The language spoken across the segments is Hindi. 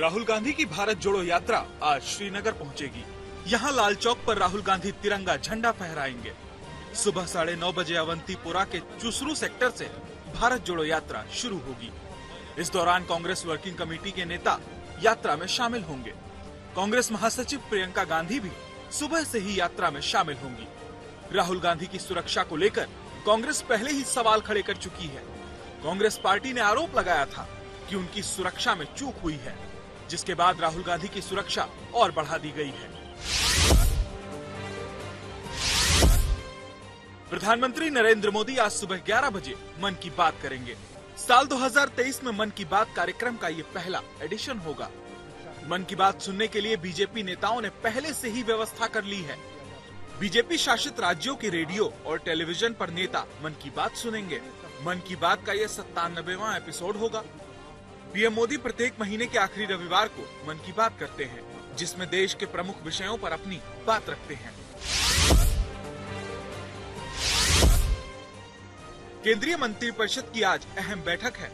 राहुल गांधी की भारत जोड़ो यात्रा आज श्रीनगर पहुंचेगी। यहाँ लाल चौक पर राहुल गांधी तिरंगा झंडा फहराएँगे। सुबह साढ़े नौ बजे अवंतीपुरा के चुसरू सेक्टर से भारत जोड़ो यात्रा शुरू होगी। इस दौरान कांग्रेस वर्किंग कमेटी के नेता यात्रा में शामिल होंगे। कांग्रेस महासचिव प्रियंका गांधी भी सुबह से ही यात्रा में शामिल होंगी। राहुल गांधी की सुरक्षा को लेकर कांग्रेस पहले ही सवाल खड़े कर चुकी है। कांग्रेस पार्टी ने आरोप लगाया था कि उनकी सुरक्षा में चूक हुई है। जिसके बाद राहुल गांधी की सुरक्षा और बढ़ा दी गई है। प्रधानमंत्री नरेंद्र मोदी आज सुबह 11 बजे मन की बात करेंगे। साल 2023 में मन की बात कार्यक्रम का ये पहला एडिशन होगा। मन की बात सुनने के लिए बीजेपी नेताओं ने पहले से ही व्यवस्था कर ली है। बीजेपी शासित राज्यों के रेडियो और टेलीविज़न पर नेता मन की बात सुनेंगे। मन की बात का यह सत्तानबेवा एपिसोड होगा। पीएम मोदी प्रत्येक महीने के आखिरी रविवार को मन की बात करते हैं, जिसमें देश के प्रमुख विषयों पर अपनी बात रखते हैं। केंद्रीय मंत्रिपरिषद की आज अहम बैठक है।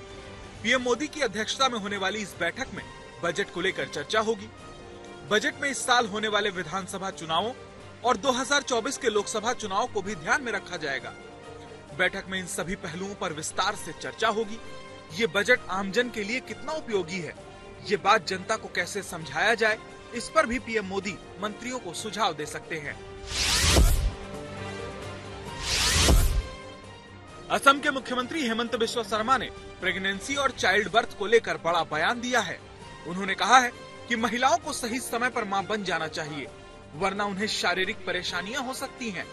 पीएम मोदी की अध्यक्षता में होने वाली इस बैठक में बजट को लेकर चर्चा होगी। बजट में इस साल होने वाले विधानसभा चुनावों और 2024 के लोकसभा चुनाव को भी ध्यान में रखा जाएगा। बैठक में इन सभी पहलुओं पर विस्तार से चर्चा होगी। ये बजट आमजन के लिए कितना उपयोगी है? ये बात जनता को कैसे समझाया जाए? इस पर भी पीएम मोदी मंत्रियों को सुझाव दे सकते हैं। असम के मुख्यमंत्री हेमंत बिश्व शर्मा ने प्रेगनेंसी और चाइल्ड बर्थ को लेकर बड़ा बयान दिया है। उन्होंने कहा है कि महिलाओं को सही समय पर माँ बन जाना चाहिए, वरना उन्हें शारीरिक परेशानियाँ हो सकती हैं।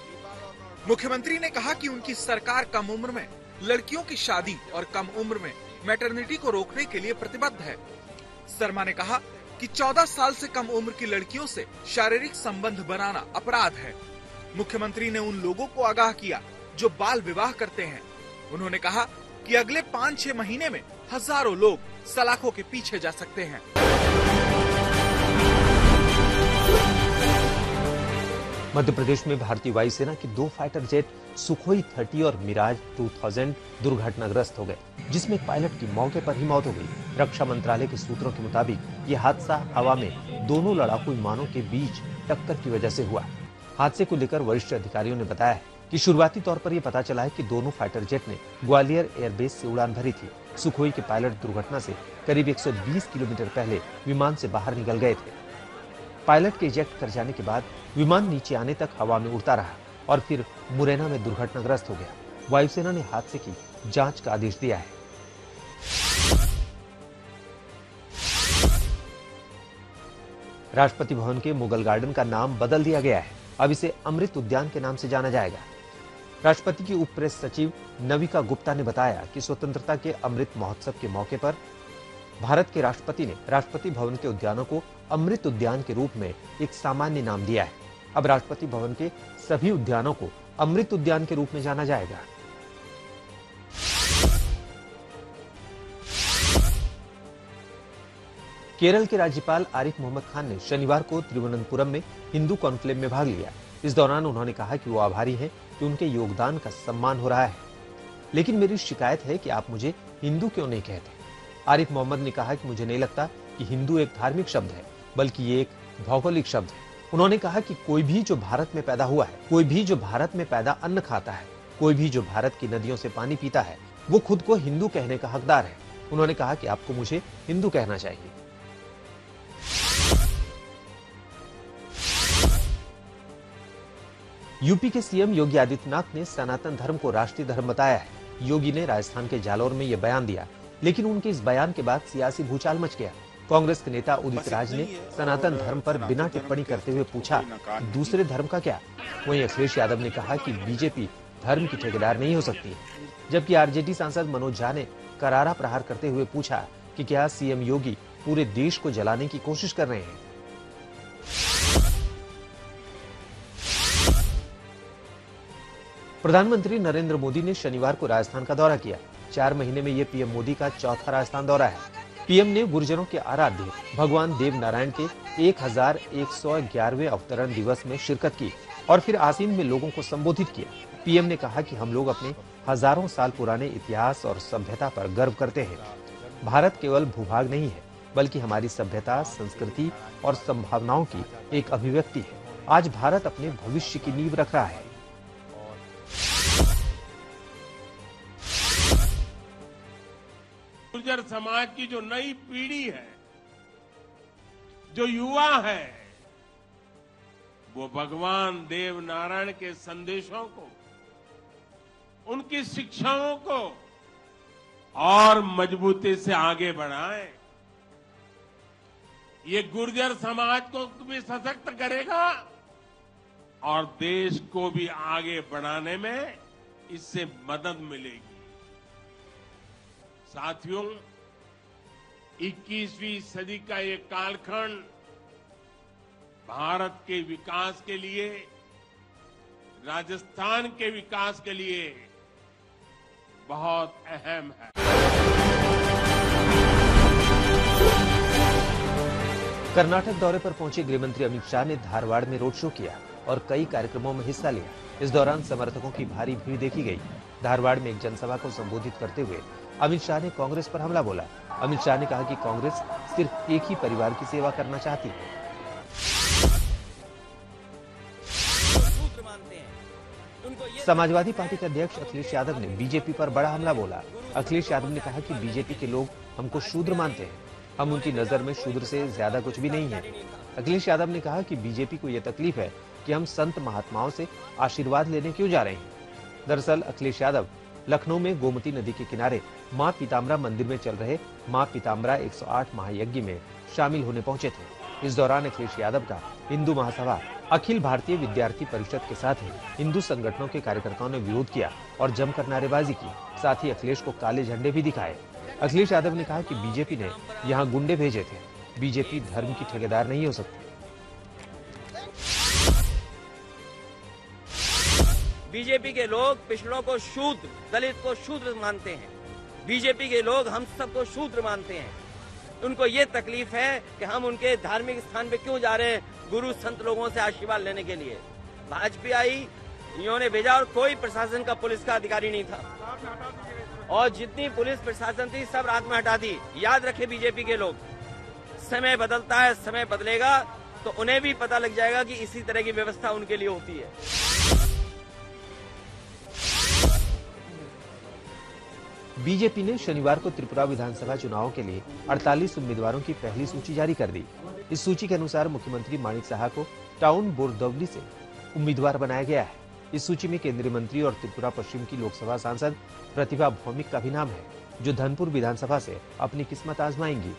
मुख्यमंत्री ने कहा कि उनकी सरकार कम उम्र में, लड़कियों की शादी और कम उम्र में मैटरनिटी को रोकने के लिए प्रतिबद्ध है। शर्मा ने कहा कि 14 साल से कम उम्र की लड़कियों से शारीरिक संबंध बनाना अपराध है। मुख्यमंत्री ने उन लोगों को आगाह किया जो बाल विवाह करते हैं। उन्होंने कहा कि अगले पाँच छह महीने में हज़ारों लोग सलाखों के पीछे जा सकते हैं। मध्य प्रदेश में भारतीय वायुसेना की दो फाइटर जेट सुखोई 30 और मिराज 2000 दुर्घटनाग्रस्त हो गए, जिसमें पायलट की मौके पर ही मौत हो गई। रक्षा मंत्रालय के सूत्रों के मुताबिक, ये हादसा हवा में दोनों लड़ाकू विमानों के बीच टक्कर की वजह से हुआ। हादसे को लेकर वरिष्ठ अधिकारियों ने बताया कि शुरुआती तौर पर यह पता चला है कि दोनों फाइटर जेट ने ग्वालियर एयरबेस से उड़ान भरी थी। सुखोई के पायलट दुर्घटना से करीब 120 किलोमीटर पहले विमान से बाहर निकल गए थे। पायलट के इजेक्ट कर जाने के बाद विमान नीचे आने तक हवा में उड़ता रहा और फिर मुरैना में दुर्घटनाग्रस्त हो गया। वायुसेना ने हादसे की जाँच का आदेश दिया है। राष्ट्रपति भवन के मुगल गार्डन का नाम बदल दिया गया है। अब इसे अमृत उद्यान के नाम से जाना जाएगा। राष्ट्रपति की उप प्रेस सचिव नविका गुप्ता ने बताया कि स्वतंत्रता के अमृत महोत्सव के मौके पर भारत के राष्ट्रपति ने राष्ट्रपति भवन के उद्यानों को अमृत उद्यान के रूप में एक सामान्य नाम दिया है। अब राष्ट्रपति भवन के सभी उद्यानों को अमृत उद्यान के रूप में जाना जाएगा। केरल के राज्यपाल आरिफ मोहम्मद खान ने शनिवार को तिरुवनंतपुरम में हिंदू कॉन्क्लेव में भाग लिया। इस दौरान उन्होंने कहा कि वो आभारी हैं कि उनके योगदान का सम्मान हो रहा है। लेकिन मेरी शिकायत है कि आप मुझे हिंदू क्यों नहीं कहते? आरिफ मोहम्मद ने कहा कि मुझे नहीं लगता कि हिंदू एक धार्मिक शब्द है, बल्कि ये एक भौगोलिक शब्द है। उन्होंने कहा कि कोई भी जो भारत में पैदा हुआ है, कोई भी जो भारत में पैदा अन्न खाता है, कोई भी जो भारत की नदियों से पानी पीता है, वो खुद को हिंदू कहने का हकदार है। उन्होंने कहा कि आपको मुझे हिंदू कहना चाहिए। यूपी के सीएम योगी आदित्यनाथ ने सनातन धर्म को राष्ट्रीय धर्म बताया है। योगी ने राजस्थान के जालौर में यह बयान दिया। लेकिन उनके इस बयान के बाद सियासी भूचाल मच गया। कांग्रेस के नेता उदित राज ने सनातन धर्म पर बिना टिप्पणी करते हुए पूछा दूसरे धर्म का क्या? वहीं अखिलेश यादव ने कहा कि बीजेपी धर्म की ठेकेदार नहीं हो सकती। जबकि आरजेडी सांसद मनोज झा ने करारा प्रहार करते हुए पूछा कि क्या सीएम योगी पूरे देश को जलाने की कोशिश कर रहे हैं? प्रधानमंत्री नरेंद्र मोदी ने शनिवार को राजस्थान का दौरा किया। चार महीने में ये पीएम मोदी का चौथा राजस्थान दौरा है। पीएम ने गुर्जरों के आराध्य भगवान देव नारायण के 1111वें अवतरण दिवस में शिरकत की और फिर आसीन में लोगों को संबोधित किया। पीएम ने कहा कि हम लोग अपने हज़ारों साल पुराने इतिहास और सभ्यता पर गर्व करते हैं। भारत केवल भूभाग नहीं है, बल्कि हमारी सभ्यता, संस्कृति और संभावनाओं की एक अभिव्यक्ति है। आज भारत अपने भविष्य की नींव रख रहा है। गुर्जर समाज की जो नई पीढ़ी है, जो युवा है, वो भगवान देव नारायण के संदेशों को, उनकी शिक्षाओं को और मजबूती से आगे बढ़ाएँ। ये गुर्जर समाज को भी सशक्त करेगा और देश को भी आगे बढ़ाने में इससे मदद मिलेगी। साथियों 21वीं सदी का ये कालखंड भारत के विकास के लिए, राजस्थान के विकास के लिए बहुत अहम है। कर्नाटक दौरे पर पहुँचे गृहमंत्री अमित शाह ने धारवाड़ में रोड शो किया और कई कार्यक्रमों में हिस्सा लिया। इस दौरान समर्थकों की भारी भीड़ देखी गई। धारवाड़ में एक जनसभा को संबोधित करते हुए अमित शाह ने कांग्रेस पर हमला बोला। अमित शाह ने कहा कि कांग्रेस सिर्फ़ एक ही परिवार की सेवा करना चाहती है। समाजवादी पार्टी के अध्यक्ष अखिलेश यादव ने बीजेपी पर बड़ा हमला बोला। अखिलेश यादव ने कहा कि बीजेपी के लोग हमको शूद्र मानते हैं। हम उनकी नज़र में शूद्र से ज़्यादा कुछ भी नहीं है। अखिलेश यादव ने कहा कि बीजेपी को यह तकलीफ़ है कि हम संत महात्माओं से आशीर्वाद लेने क्यों जा रहे हैं। दरअसल अखिलेश यादव लखनऊ में गोमती नदी के किनारे माँ पीताम्बरा मंदिर में चल रहे माँ पीताम्बरा 108 महायज्ञ में शामिल होने पहुँचे थे। इस दौरान अखिलेश यादव का हिंदू महासभा, अखिल भारतीय विद्यार्थी परिषद के साथ ही हिंदू संगठनों के कार्यकर्ताओं ने विरोध किया और जमकर नारेबाजी की। साथ ही अखिलेश को काले झंडे भी दिखाए। अखिलेश यादव ने कहा कि बीजेपी ने यहाँ गुंडे भेजे थे। बीजेपी धर्म की ठेकेदार नहीं हो सकती। बीजेपी के लोग पिछड़ों को शूद्र, दलित को शूद्र मानते हैं। बीजेपी के लोग हम सबको शूद्र मानते हैं। उनको ये तकलीफ़ है कि हम उनके धार्मिक स्थान पे क्यों जा रहे हैं गुरु संत लोगों से आशीर्वाद लेने के लिए। भाजपा आई, इन्होंने भेजा और कोई प्रशासन का पुलिस का अधिकारी नहीं था। और जितनी पुलिस प्रशासन थी, सब रात में हटा दी। याद रखे बीजेपी के लोग, समय बदलता है, समय बदलेगा तो उन्हें भी पता लग जाएगा कि इसी तरह की व्यवस्था उनके लिए होती है। बीजेपी ने शनिवार को त्रिपुरा विधानसभा चुनाव के लिए 48 उम्मीदवारों की पहली सूची जारी कर दी। इस सूची के अनुसार मुख्यमंत्री माणिक साहा को टाउन बोरदवली से उम्मीदवार बनाया गया है। इस सूची में केंद्रीय मंत्री और त्रिपुरा पश्चिम की लोकसभा सांसद प्रतिभा भौमिक का भी नाम है, जो धनपुर विधानसभा से अपनी किस्मत आजमाएँगी।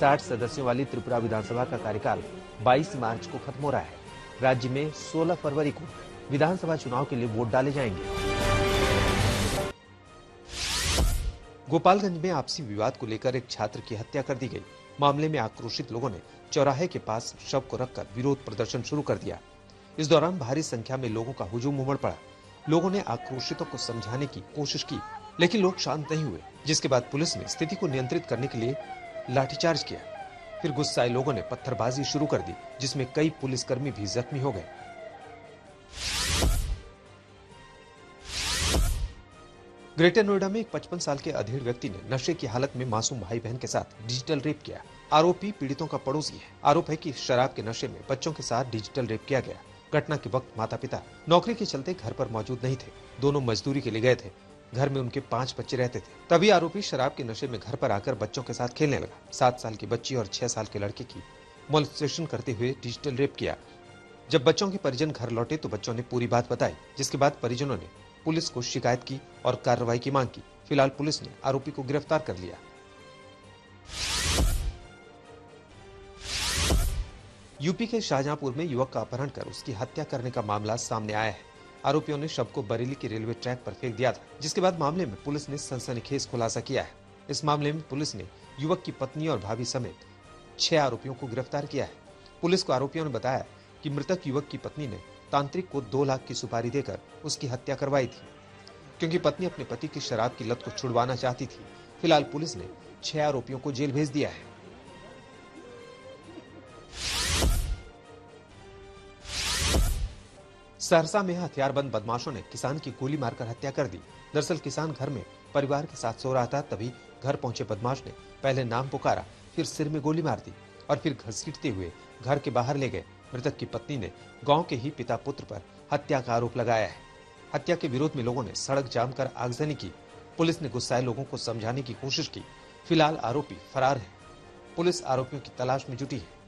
साठ सदस्यों वाली त्रिपुरा विधानसभा का कार्यकाल 22 मार्च को खत्म हो रहा है। राज्य में 16 फरवरी को विधानसभा चुनाव के लिए वोट डाले जाएँगे। गोपालगंज में आपसी विवाद को लेकर एक छात्र की हत्या कर दी गई। मामले में आक्रोशित लोगों ने चौराहे के पास शव को रखकर विरोध प्रदर्शन शुरू कर दिया। इस दौरान भारी संख्या में लोगों का हुजूम उमड़ पड़ा। लोगों ने आक्रोशितों को समझाने की कोशिश की, लेकिन लोग शांत नहीं हुए, जिसके बाद पुलिस ने स्थिति को नियंत्रित करने के लिए लाठीचार्ज किया। फिर गुस्साए लोगों ने पत्थरबाजी शुरू कर दी, जिसमें कई पुलिसकर्मी भी जख्मी हो गए। ग्रेटर नोएडा में एक 55 साल के अधेड़ व्यक्ति ने नशे की हालत में मासूम भाई बहन के साथ डिजिटल रेप किया। आरोपी पीड़ितों का पड़ोसी है। आरोप है कि शराब के नशे में बच्चों के साथ डिजिटल रेप किया गया। घटना के वक्त माता पिता नौकरी के चलते घर पर मौजूद नहीं थे। दोनों मजदूरी के लिए गए थे। घर में उनके पाँच बच्चे रहते थे। तभी आरोपी शराब के नशे में घर पर आकर बच्चों के साथ खेलने लगा। सात साल की बच्ची और छह साल के लड़के की मोलिस्ट्रेशन करते हुए डिजिटल रेप किया। जब बच्चों के परिजन घर लौटे तो बच्चों ने पूरी बात बताई, जिसके बाद परिजनों ने पुलिस को शिकायत की और कार्रवाई की मांग की। फ़िलहाल पुलिस ने आरोपी को गिरफ़्तार कर लिया। यूपी के शाहजहांपुर में युवक का अपहरण कर उसकी हत्या करने का मामला सामने आया है। आरोपियों ने शव को बरेली के रेलवे ट्रैक पर फेंक दिया था, जिसके बाद मामले में पुलिस ने सनसनीखेज खुलासा किया है। इस मामले में पुलिस ने युवक की पत्नी और भाभी समेत छह आरोपियों को गिरफ़्तार किया है। पुलिस को आरोपियों ने बताया कि मृतक युवक की पत्नी ने तांत्रिक को दो लाख की सुपारी देकर उसकी हत्या करवाई थी। क्योंकि पत्नी अपने पति की शराब की लत को छुड़वाना चाहती थी, फ़िलहाल पुलिस ने छह आरोपियों को जेल भेज दिया है। सहरसा में हथियारबंद बदमाशों ने किसान की गोली मारकर हत्या कर दी। दरअसल किसान घर में परिवार के साथ सो रहा था, तभी घर पहुँचे बदमाश ने पहले नाम पुकारा, फिर सिर में गोली मार दी और फिर घसीटते हुए घर के बाहर ले गए। मृतक की पत्नी ने गाँव के ही पिता पुत्र पर हत्या का आरोप लगाया है। हत्या के विरोध में लोगों ने सड़क जाम कर आगजनी की। पुलिस ने गुस्साए लोगों को समझाने की कोशिश की। फ़िलहाल आरोपी फरार है। पुलिस आरोपियों की तलाश में जुटी है।